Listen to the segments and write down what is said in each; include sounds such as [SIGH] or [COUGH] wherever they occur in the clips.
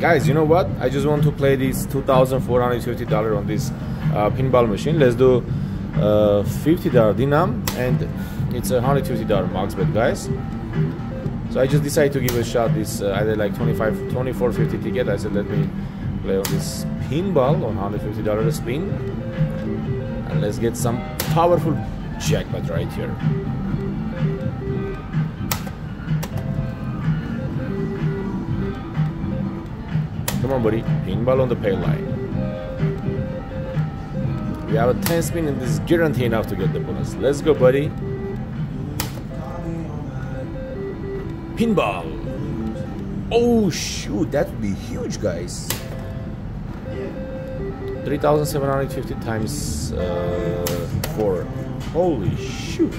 guys you know what? I just want to play this 2450 dollar on this uh, pinball machine. Let's do uh, 50 dollar denom and it's a 150 dollar max bet guys. So i just decided to give a shot this uh, either like 25 2450 ticket. I said let me play on this pinball on 150 dollar spin. And let's get some powerful jackpot right here Come on, buddy. Pinball on the pay line. We have a 10 spin and this is guaranteed enough to get the bonus. Let's go, buddy. Pinball. Oh, shoot. That would be huge, guys. 3,750 times uh, 4. Holy shoot.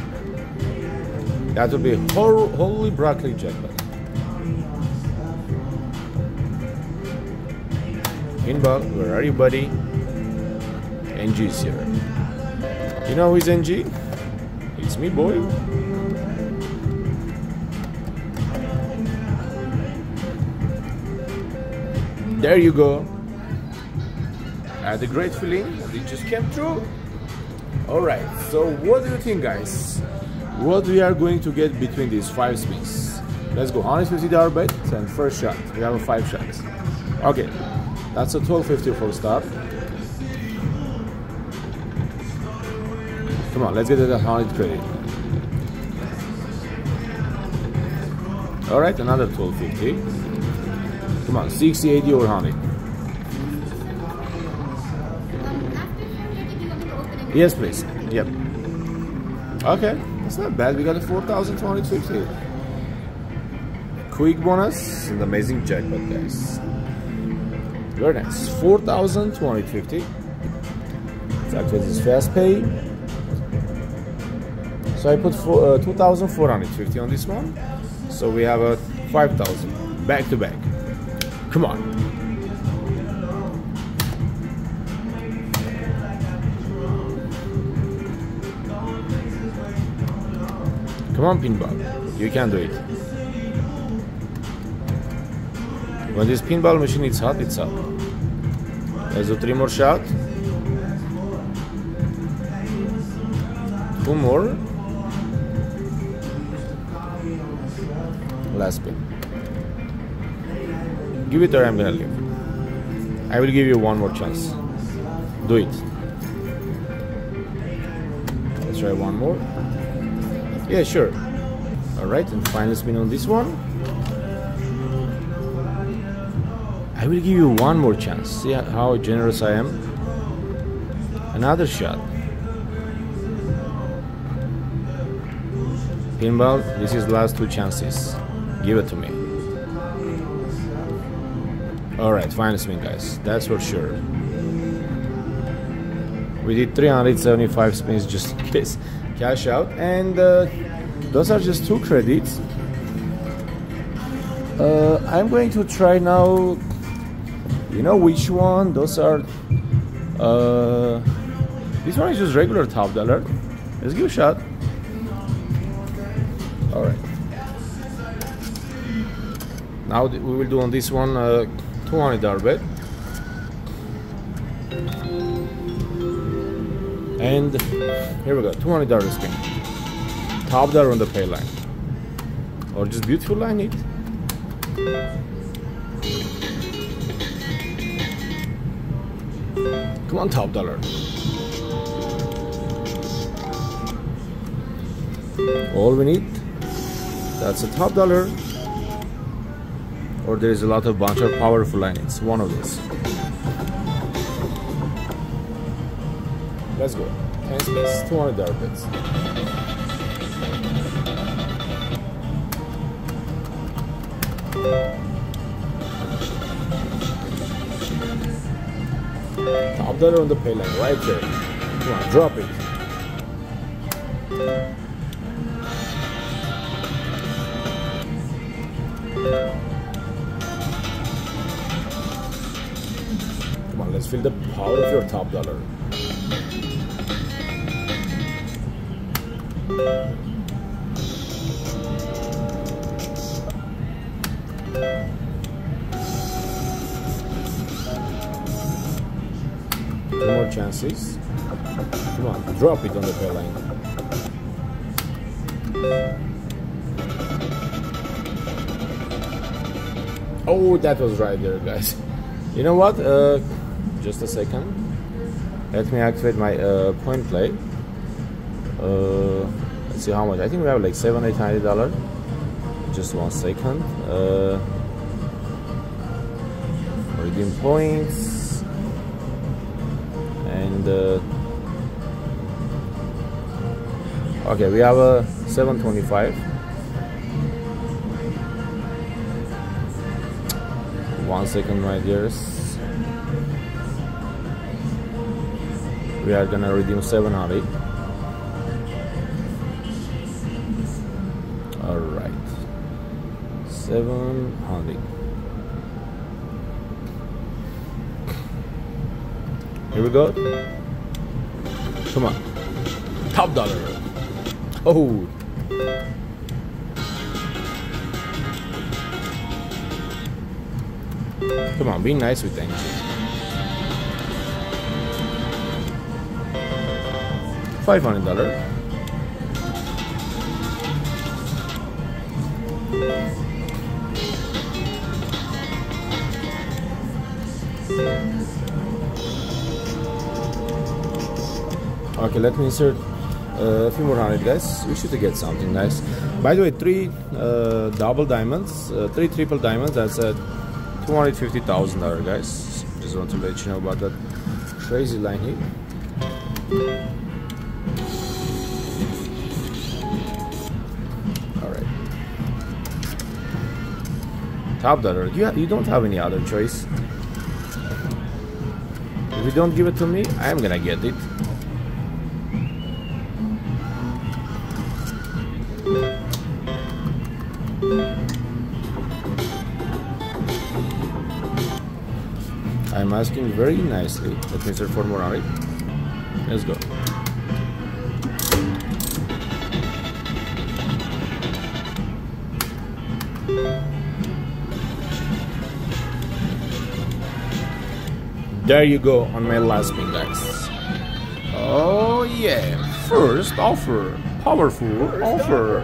That would be holy broccoli jackpot. Pinball, where are you, buddy? NG is here. You know who's NG? It's me, boy. There you go. I had a great feeling. It just came true. Alright, so what do you think, guys? What we are going to get between these five spins? Let's go. Honest $50 bet and first shot. We have a five shots. Okay, that's a 1250 for start. Come on, let's get it a 100 credit. Alright, another 1250. Come on, 60, 80 or 100. Yes, please. Yep. Okay, that's not bad. We got a 4,250. Quick bonus and amazing jackpot, guys. Very nice. 4,250. That was his fast pay. So I put uh, 2,450 on this one. So we have a 5,000 back to back. Come on. Come on, pinball. You can do it. When this pinball machine is hot, it's hot. Let's do three more shot. Two more. Last spin. Give it or I'm gonna leave. I will give you one more chance. Do it. Let's try one more. Yeah, sure. Alright, and final spin on this one. I will give you one more chance. See how generous I am? Another shot. Pinball, this is last two chances. Give it to me. Alright, final spin guys. That's for sure. We did 375 spins just in [LAUGHS] case. Cash out. And uh, those are just two credits. Uh, I'm going to try now you know which one? Those are uh, this one is just regular top dollar let's give a shot. All right. Now we will do on this one uh, 200 dollar bet and here we go 200 dollar spin. Top dollar on the pay line or just beautiful line it Come on, top dollar. All we need, that's a top dollar. Or there is a lot of bunch of powerful lines. One of those. Let's go. 10 space, 200 dollar bits. Dollar on the pay line right there. Come on, drop it. Come on, let's feel the power of your top dollar. Chances. Come on, drop it on the pay line. Oh, that was right there, guys. [LAUGHS] You know what? Uh, just a second. Let me activate my uh, point play. Uh, let's see how much. I think we have like seven, eight hundred dollars. Just one second. Uh, redeem points and uh, okay we have a 725 one second my dears. We are gonna redeem 700 all right. 700 Here we go. Come on. Top dollar. Oh. Come on, be nice with things. Five hundred dollar. Okay, let me insert uh, a few more hundred guys. We should get something nice. By the way, three uh, double diamonds, uh, three triple diamonds. That's at two hundred fifty thousand dollar, guys. Just want to let you know about that crazy line here. All right, top dollar. You you don't have any other choice. If you don't give it to me, I am gonna get it. Asking very nicely that Mr. Formulari. Let's go. There you go on my last guys. Oh yeah, first offer, powerful offer.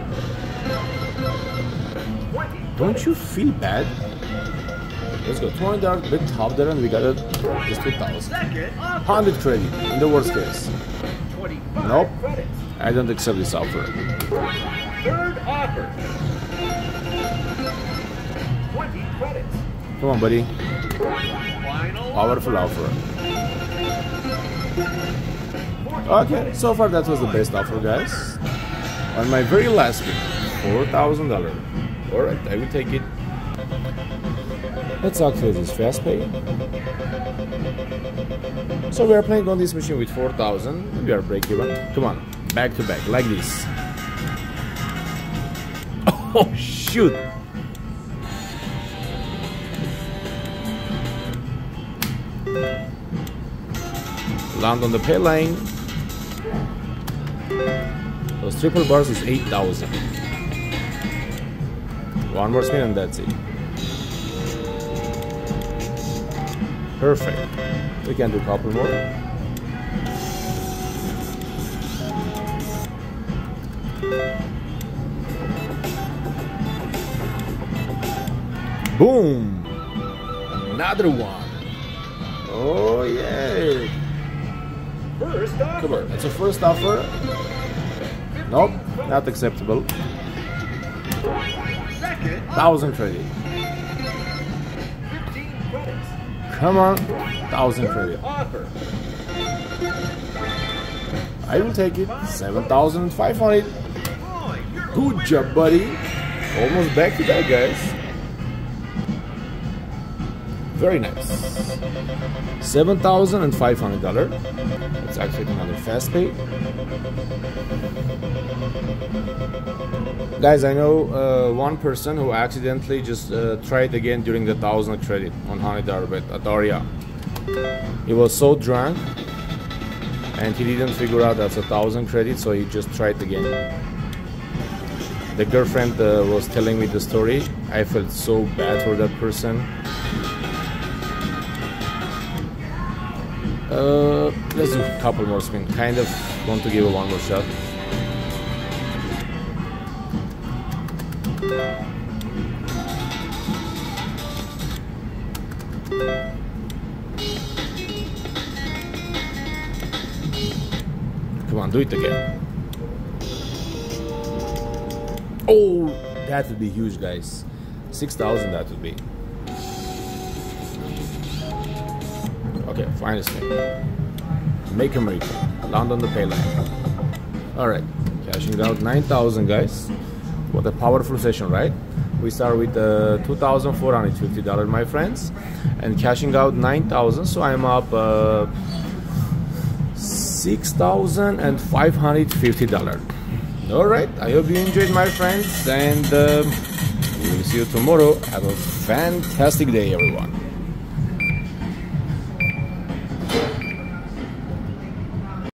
Don't you feel bad? Let's go. 20 dollars, bit top there, and we got it just 2000. 100 credit in the worst case. Nope. I don't accept this offer. Third offer. 20 credits. Come on, buddy. Final Powerful offer. Okay, so far that was the best offer, guys. On my very last spin, $4,000. Alright, I will take it. Let's activate this fast pay. So we are playing on this machine with 4000. We are break even. Come on, back to back, like this. [LAUGHS] Oh shoot! Land on the pay line. Those triple bars is 8000. One more spin and that's it. Perfect. We can do a couple more. Boom! Another one. Oh yeah! First offer. Come on, that's a first offer. Nope, not acceptable. Second Thousand credit. Come on, Thousand for you. I will take it. Seven thousand five hundred. Good job, buddy. Almost back to that, guys. Very nice. Seven thousand and five hundred dollar. Let's activate another fast pay. Guys, I know uh, one person who accidentally just uh, tried again during the thousand credit on hundred dollar bet at Aria. He was so drunk and he didn't figure out that's a thousand credit, so he just tried again the girlfriend uh, was telling me the story i felt so bad for that person Uh, let's do a couple more spin. Kind of want to give it one more shot. Come on, do it again. Oh, that would be huge, guys. 6,000 that would be. Okay, final spin. Make America. Land on the pay line. Alright, cashing out 9,000, guys. What a powerful session, right? We start with uh, $2,450, my friends, and cashing out 9,000. So I'm up uh, $6,550. Alright, I hope you enjoyed, my friends, and uh, we'll see you tomorrow. Have a fantastic day, everyone.